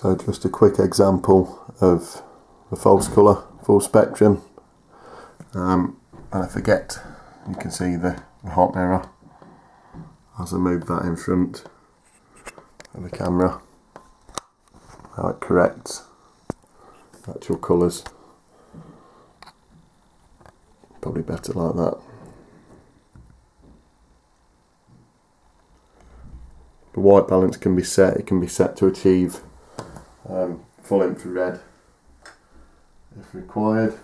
So just a quick example of the false colour, full spectrum. Um, and I forget, you can see the, the hot mirror as I move that in front of the camera. How it corrects actual colours. Probably better like that. The white balance can be set, it can be set to achieve um, full infrared if required.